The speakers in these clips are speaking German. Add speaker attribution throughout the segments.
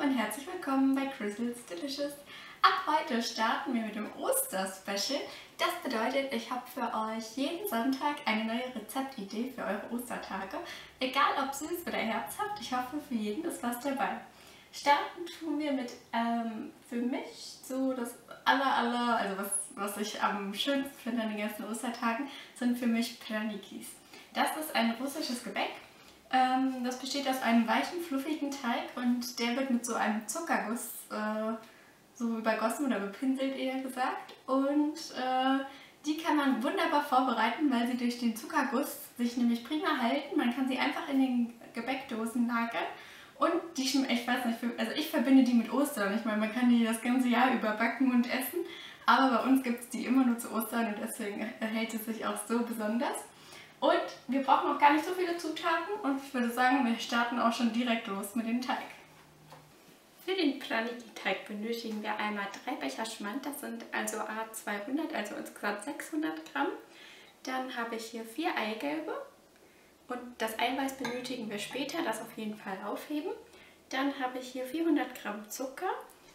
Speaker 1: und herzlich willkommen bei Crystals Delicious. Ab heute starten wir mit dem Oster-Special. Das bedeutet, ich habe für euch jeden Sonntag eine neue Rezeptidee für eure Ostertage. Egal ob süß oder herzhaft, ich hoffe für jeden ist was dabei. Starten tun wir mit ähm, für mich so das aller aller, also was, was ich am schönsten finde an den ganzen Ostertagen, sind für mich Pranikis. Das ist ein russisches Gebäck ähm, das besteht aus einem weichen, fluffigen Teig und der wird mit so einem Zuckerguss äh, so übergossen oder bepinselt eher gesagt. Und äh, die kann man wunderbar vorbereiten, weil sie durch den Zuckerguss sich nämlich prima halten. Man kann sie einfach in den Gebäckdosen lagern. Und die ich weiß nicht, also ich verbinde die mit Ostern. Ich meine, man kann die das ganze Jahr über backen und essen. Aber bei uns gibt es die immer nur zu Ostern und deswegen hält es sich auch so besonders. Und wir brauchen noch gar nicht so viele Zutaten und ich würde sagen, wir starten auch schon direkt los mit dem Teig. Für den Planiki-Teig benötigen wir einmal drei Becher Schmand, das sind also A200, also insgesamt 600 Gramm. Dann habe ich hier vier Eigelbe und das Eiweiß benötigen wir später, das auf jeden Fall aufheben. Dann habe ich hier 400 Gramm Zucker,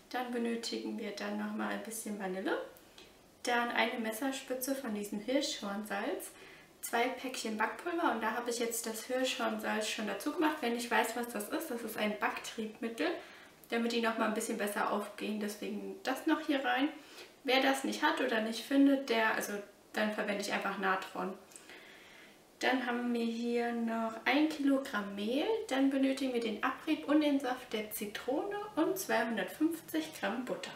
Speaker 1: dann benötigen wir dann nochmal ein bisschen Vanille, dann eine Messerspitze von diesem Hirschhornsalz, zwei Päckchen Backpulver und da habe ich jetzt das Hirschhornsalz schon dazu gemacht. Wenn ich weiß, was das ist, das ist ein Backtriebmittel, damit die nochmal ein bisschen besser aufgehen. Deswegen das noch hier rein. Wer das nicht hat oder nicht findet, der, also dann verwende ich einfach Natron. Dann haben wir hier noch 1 Kilogramm Mehl. Dann benötigen wir den Abrieb und den Saft der Zitrone und 250 Gramm Butter.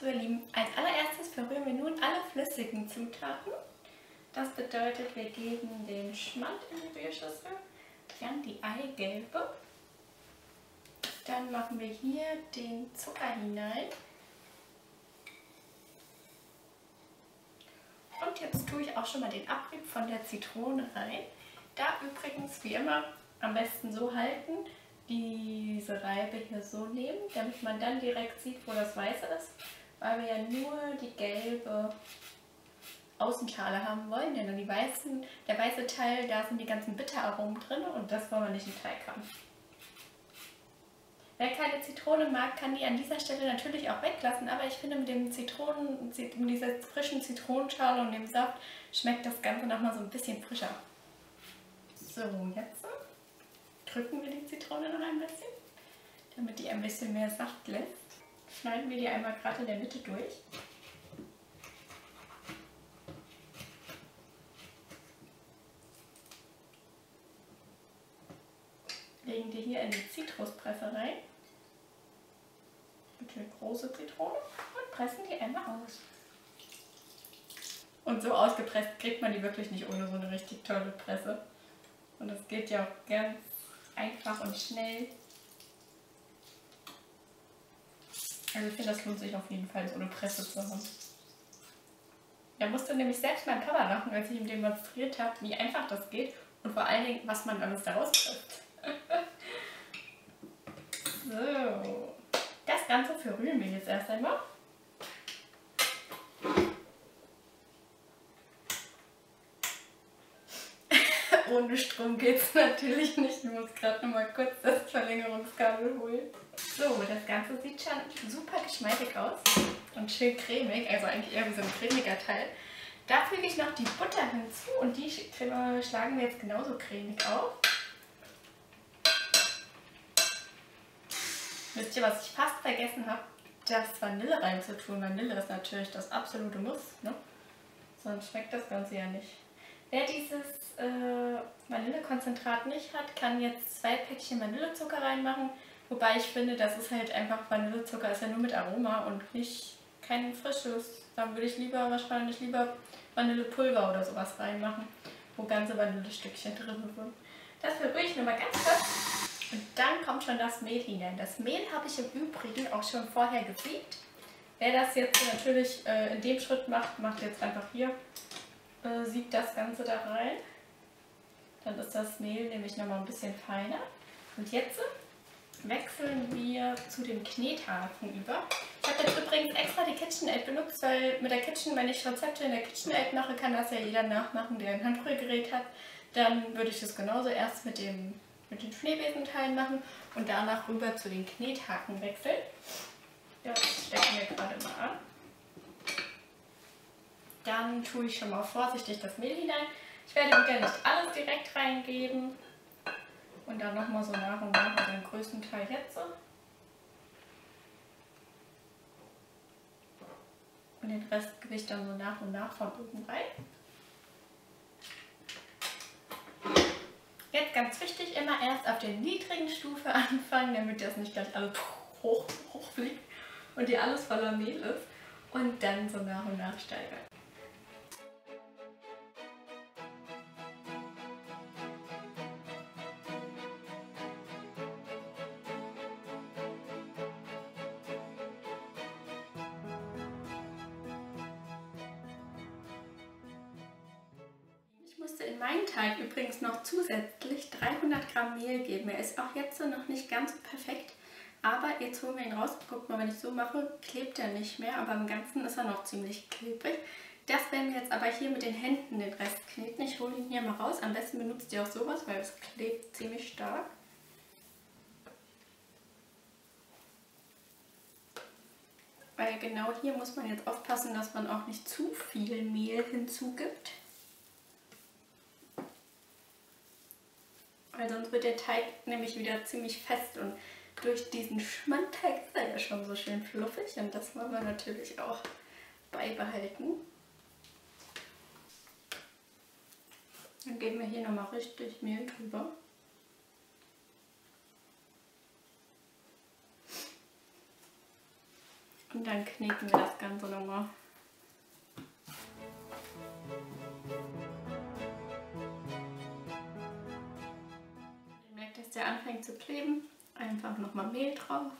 Speaker 1: So ihr Lieben, als allererstes verrühren wir nun alle flüssigen Zutaten. Das bedeutet, wir geben den Schmand in die Rührschüssel, dann die Eigelbe, dann machen wir hier den Zucker hinein und jetzt tue ich auch schon mal den Abrieb von der Zitrone rein. Da übrigens wie immer am besten so halten, diese Reibe hier so nehmen, damit man dann direkt sieht, wo das Weiße ist, weil wir ja nur die gelbe Außenschale haben wollen, denn die weißen, der weiße Teil, da sind die ganzen Bitteraromen drin und das wollen wir nicht im Teig haben. Wer keine Zitrone mag, kann die an dieser Stelle natürlich auch weglassen, aber ich finde mit dem Zitronen, mit dieser frischen Zitronenschale und dem Saft schmeckt das Ganze nochmal so ein bisschen frischer. So, jetzt drücken wir die Zitrone noch ein bisschen, damit die ein bisschen mehr Saft lässt. Schneiden wir die einmal gerade in der Mitte durch. Legen die hier in die Zitruspresse rein. Bitte große Zitrone und pressen die einmal aus. Und so ausgepresst kriegt man die wirklich nicht ohne so eine richtig tolle Presse. Und das geht ja auch ganz einfach und schnell. Also ich finde, das lohnt sich auf jeden Fall, so eine Presse zu haben. Da musste nämlich selbst mein Papa lachen, als ich ihm demonstriert habe, wie einfach das geht und vor allen Dingen, was man alles daraus trifft. So. Das Ganze verrühren wir jetzt erst einmal. Ohne Strom geht es natürlich nicht. Ich muss gerade noch mal kurz das Verlängerungskabel holen. So, das Ganze sieht schon super geschmeidig aus und schön cremig, also eigentlich eher wie so ein cremiger Teil. Da füge ich noch die Butter hinzu und die schlagen wir jetzt genauso cremig auf. Wisst ihr, was ich fast vergessen habe? Das Vanille reinzutun. Vanille ist natürlich das absolute Muss, ne? Sonst schmeckt das Ganze ja nicht. Wer dieses äh, Vanillekonzentrat nicht hat, kann jetzt zwei Päckchen Vanillezucker reinmachen. Wobei ich finde, das ist halt einfach Vanillezucker, ist ja nur mit Aroma und nicht kein frisches. Dann würde ich lieber wahrscheinlich lieber Vanillepulver oder sowas reinmachen, wo ganze Vanillestückchen drin sind. Das verrühre ich nur mal ganz kommt schon das Mehl hinein. Das Mehl habe ich im Übrigen auch schon vorher gesiebt. Wer das jetzt natürlich äh, in dem Schritt macht, macht jetzt einfach hier, äh, siebt das Ganze da rein. Dann ist das Mehl nämlich nochmal ein bisschen feiner. Und jetzt wechseln wir zu dem Knethafen über. Ich habe jetzt übrigens extra die KitchenAid benutzt, weil mit der Kitchen, wenn ich Rezepte in der KitchenAid mache, kann das ja jeder nachmachen, der ein Handrührgerät hat. Dann würde ich das genauso erst mit dem mit den Schneebesenteilen machen und danach rüber zu den Knethaken wechseln. Das stecken wir gerade mal an. Dann tue ich schon mal vorsichtig das Mehl hinein. Ich werde wieder nicht alles direkt reingeben. Und dann nochmal so nach und nach, den größten Teil jetzt. Und den Rest gebe ich dann so nach und nach von oben rein. Jetzt ganz wichtig, immer erst auf der niedrigen Stufe anfangen, damit das nicht gleich alles hoch, hoch fliegt und dir alles voller Mehl ist. Und dann so nach und nach steigern. Übrigens noch zusätzlich 300 Gramm Mehl geben. Er ist auch jetzt noch nicht ganz perfekt, aber jetzt holen wir ihn raus. Guckt mal, wenn ich so mache, klebt er nicht mehr, aber im Ganzen ist er noch ziemlich klebrig. Das werden wir jetzt aber hier mit den Händen den Rest kneten. Ich hole ihn hier mal raus. Am besten benutzt ihr auch sowas, weil es klebt ziemlich stark. Weil genau hier muss man jetzt aufpassen, dass man auch nicht zu viel Mehl hinzugibt. Weil sonst wird der Teig nämlich wieder ziemlich fest und durch diesen Schmandteig ist er ja schon so schön fluffig und das wollen wir natürlich auch beibehalten. Dann geben wir hier nochmal richtig Mehl drüber. Und dann kneten wir das Ganze nochmal. Der anfängt zu kleben, einfach nochmal Mehl drauf.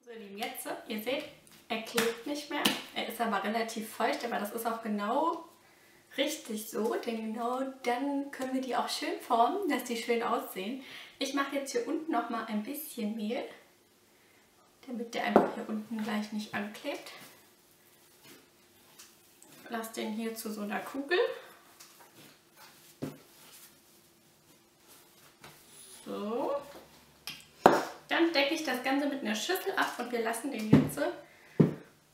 Speaker 1: So ihr Lieben, jetzt, ihr seht, er klebt nicht mehr. Er ist aber relativ feucht, aber das ist auch genau richtig so, denn genau dann können wir die auch schön formen, dass die schön aussehen. Ich mache jetzt hier unten noch mal ein bisschen Mehl, damit der einfach hier unten gleich nicht anklebt. Lass den hier zu so einer Kugel. So. Dann decke ich das Ganze mit einer Schüssel ab und wir lassen den jetzt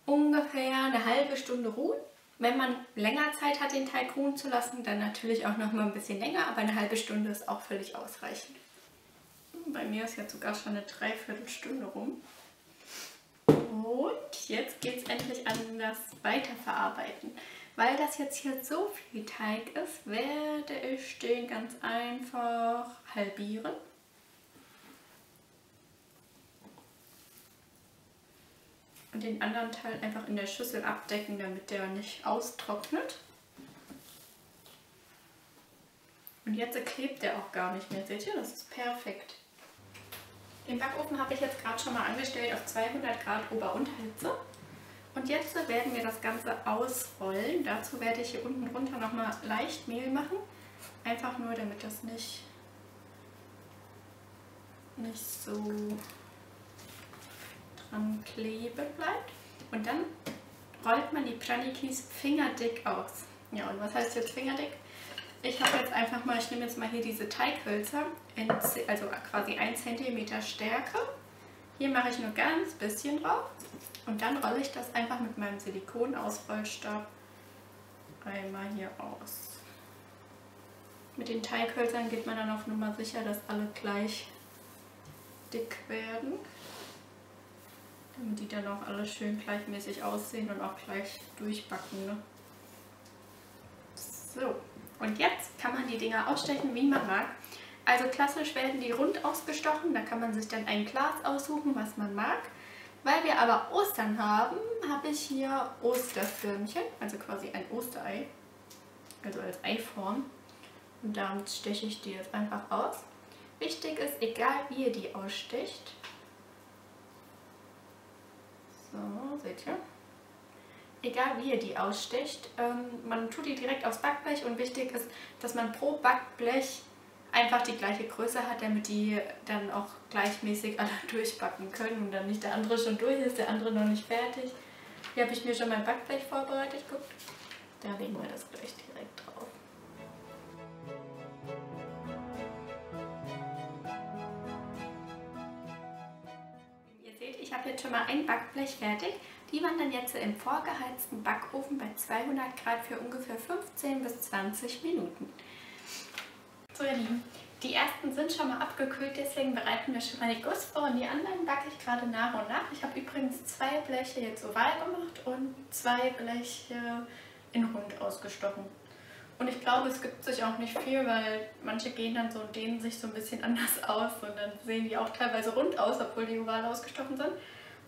Speaker 1: ungefähr eine halbe Stunde ruhen. Wenn man länger Zeit hat, den Teig ruhen zu lassen, dann natürlich auch noch mal ein bisschen länger, aber eine halbe Stunde ist auch völlig ausreichend. Bei mir ist jetzt sogar schon eine Dreiviertelstunde rum. Und jetzt geht es endlich an das Weiterverarbeiten. Weil das jetzt hier so viel Teig ist, werde ich den ganz einfach halbieren. und den anderen Teil einfach in der Schüssel abdecken, damit der nicht austrocknet. Und jetzt klebt der auch gar nicht mehr. Seht ihr, das ist perfekt. Den Backofen habe ich jetzt gerade schon mal angestellt auf 200 Grad Ober-Unterhitze. Und jetzt werden wir das Ganze ausrollen. Dazu werde ich hier unten drunter nochmal leicht Mehl machen. Einfach nur, damit das nicht, nicht so dran kleben bleibt. Und dann rollt man die Pranikis fingerdick aus. Ja, und was heißt jetzt fingerdick? Ich habe jetzt einfach mal, ich nehme jetzt mal hier diese Teighölzer, in, also quasi 1 cm Stärke. Hier mache ich nur ganz bisschen drauf und dann rolle ich das einfach mit meinem Silikonausrollstab einmal hier aus. Mit den Teighölzern geht man dann auf Nummer sicher, dass alle gleich dick werden damit die dann auch alle schön gleichmäßig aussehen und auch gleich durchbacken. Ne? So, und jetzt kann man die Dinger ausstechen, wie man mag. Also klassisch werden die rund ausgestochen, da kann man sich dann ein Glas aussuchen, was man mag. Weil wir aber Ostern haben, habe ich hier Osterfirmchen, also quasi ein Osterei, also als Eiform. Und damit steche ich die jetzt einfach aus. Wichtig ist, egal wie ihr die ausstecht, so, seht ihr? Egal wie ihr die aussticht, ähm, man tut die direkt aufs Backblech und wichtig ist, dass man pro Backblech einfach die gleiche Größe hat, damit die dann auch gleichmäßig alle durchbacken können und dann nicht der andere schon durch ist, der andere noch nicht fertig. Hier habe ich mir schon mein Backblech vorbereitet. Guckt, da legen wir das gleich direkt drauf. Ihr seht, ich habe jetzt schon mal ein Backblech fertig. Die wandern jetzt im vorgeheizten Backofen bei 200 Grad für ungefähr 15 bis 20 Minuten. So ihr Lieben, die ersten sind schon mal abgekühlt, deswegen bereiten wir schon mal die Guss vor und die anderen backe ich gerade nach und nach. Ich habe übrigens zwei Bleche jetzt oval gemacht und zwei Bleche in rund ausgestochen. Und ich glaube, es gibt sich auch nicht viel, weil manche gehen dann so und dehnen sich so ein bisschen anders aus und dann sehen die auch teilweise rund aus, obwohl die oval ausgestochen sind.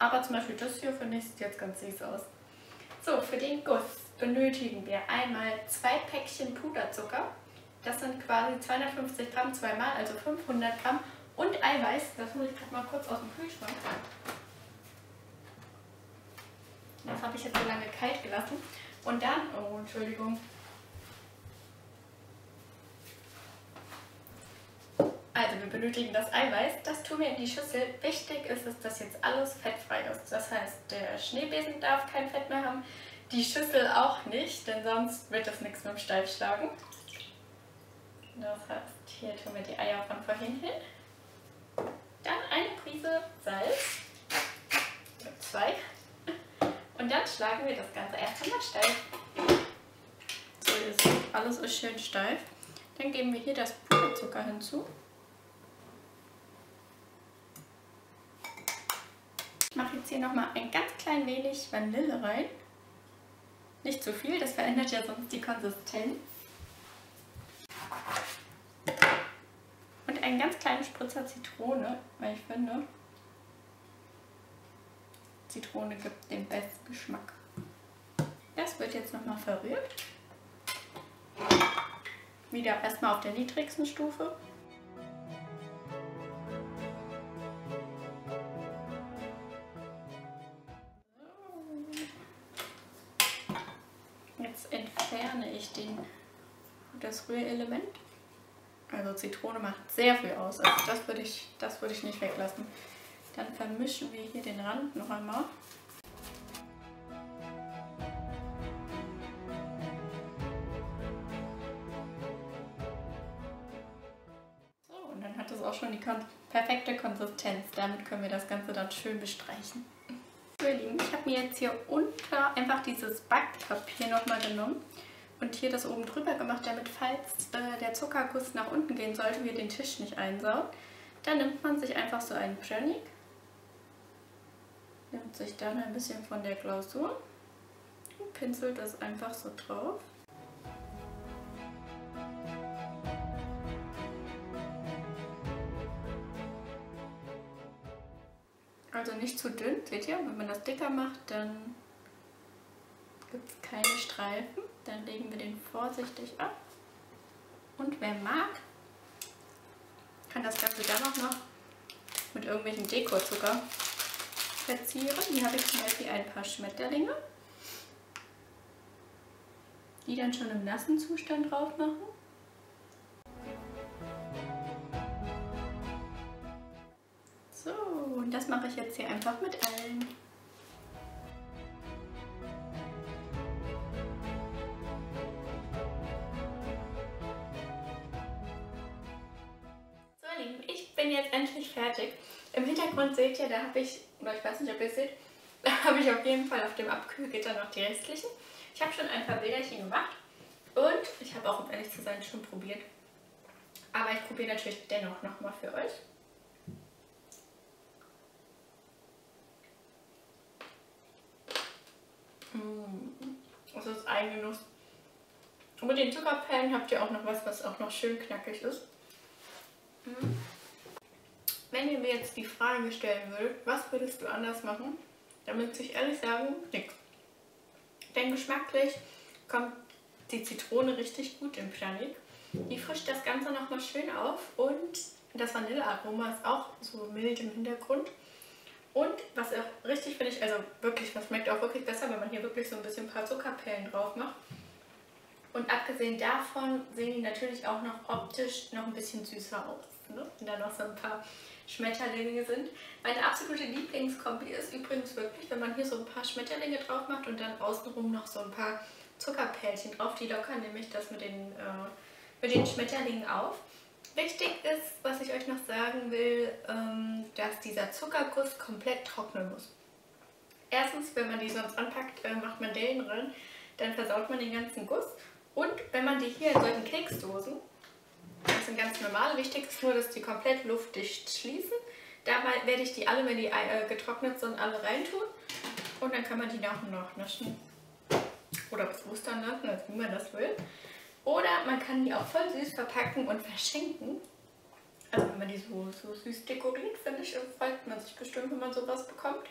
Speaker 1: Aber zum Beispiel das hier finde ich sieht jetzt ganz süß aus. So, für den Guss benötigen wir einmal zwei Päckchen Puderzucker. Das sind quasi 250 Gramm zweimal, also 500 Gramm. Und Eiweiß, das hole ich gerade mal kurz aus dem Kühlschrank. Das habe ich jetzt so lange kalt gelassen. Und dann, oh Entschuldigung. Also wir benötigen das Eiweiß, das tun wir in die Schüssel. Wichtig ist es, dass jetzt alles fettfrei ist. Das heißt, der Schneebesen darf kein Fett mehr haben, die Schüssel auch nicht, denn sonst wird das nichts mit dem Steifschlagen. Das heißt, hier tun wir die Eier von vorhin hin. Dann eine Prise Salz. Zwei. Und dann schlagen wir das Ganze erst einmal steif. So, alles ist schön steif. Dann geben wir hier das Puderzucker hinzu. Ich mache jetzt hier nochmal ein ganz klein wenig Vanille rein. Nicht zu viel, das verändert ja sonst die Konsistenz. Und einen ganz kleinen Spritzer Zitrone, weil ich finde, Zitrone gibt den besten Geschmack. Das wird jetzt nochmal verrührt. Wieder erstmal auf der niedrigsten Stufe. Das Rührelement. Also Zitrone macht sehr viel aus. Also das würde ich, das würde ich nicht weglassen. Dann vermischen wir hier den Rand noch einmal. So, und dann hat es auch schon die perfekte Konsistenz. Damit können wir das Ganze dann schön bestreichen. So ich habe mir jetzt hier unter einfach dieses Backpapier nochmal genommen und hier das oben drüber gemacht, damit falls äh, der Zuckerguss nach unten gehen sollte, wir den Tisch nicht einsaugt. Dann nimmt man sich einfach so einen Pfennig, nimmt sich dann ein bisschen von der Glasur und pinselt das einfach so drauf. Also nicht zu dünn, seht ihr? Wenn man das dicker macht, dann gibt es keine Streifen. Dann legen wir den vorsichtig ab. Und wer mag, kann das Ganze dann auch noch mit irgendwelchen Dekozucker verzieren. Hier habe ich zum Beispiel ein paar Schmetterlinge, die dann schon im nassen Zustand drauf machen. So, und das mache ich jetzt hier einfach mit allen. Bin jetzt endlich fertig. Im Hintergrund seht ihr, da habe ich, oder ich weiß nicht, ob ihr es seht, da habe ich auf jeden Fall auf dem Abkühlgitter noch die restlichen. Ich habe schon ein paar Bilderchen gemacht und ich habe auch, um ehrlich zu sein, schon probiert. Aber ich probiere natürlich dennoch nochmal für euch. Mmh. Das ist Eigengenuss. Und mit den Zuckerperlen habt ihr auch noch was, was auch noch schön knackig ist. Mmh. Wenn ihr mir jetzt die Frage stellen würdet, was würdest du anders machen, dann müsste ich ehrlich sagen, nichts. Denn geschmacklich kommt die Zitrone richtig gut im Planet. Die frischt das Ganze nochmal schön auf und das Vanillearoma ist auch so mild im Hintergrund. Und was auch richtig finde ich, also wirklich, was schmeckt auch wirklich besser, wenn man hier wirklich so ein bisschen ein paar Zuckerperlen drauf macht. Und abgesehen davon sehen die natürlich auch noch optisch noch ein bisschen süßer aus. Ne? Wenn da noch so ein paar Schmetterlinge sind. Meine absolute Lieblingskombi ist übrigens wirklich, wenn man hier so ein paar Schmetterlinge drauf macht und dann außenrum noch so ein paar Zuckerpärchen drauf. Die lockern nämlich das mit den, äh, mit den Schmetterlingen auf. Wichtig ist, was ich euch noch sagen will, ähm, dass dieser Zuckerguss komplett trocknen muss. Erstens, wenn man die sonst anpackt, äh, macht man Dellen drin, dann versaut man den ganzen Guss. Und wenn man die hier in solchen Keksdosen, das sind ganz normal, wichtig ist nur, dass die komplett luftdicht schließen. Dabei werde ich die alle, wenn die äh, getrocknet sind, alle reintun. Und dann kann man die nach und nach naschen. Oder was Ostern lassen, also wie man das will. Oder man kann die auch voll süß verpacken und verschenken. Also wenn man die so, so süß dekoriert, finde ich, freut man sich bestimmt, wenn man sowas bekommt.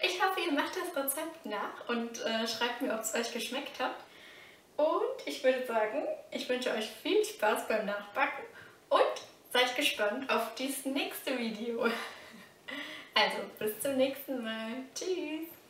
Speaker 1: Ich hoffe, ihr macht das Rezept nach und äh, schreibt mir, ob es euch geschmeckt hat. Und ich würde sagen, ich wünsche euch viel Spaß beim Nachbacken und seid gespannt auf das nächste Video. Also, bis zum nächsten Mal. Tschüss.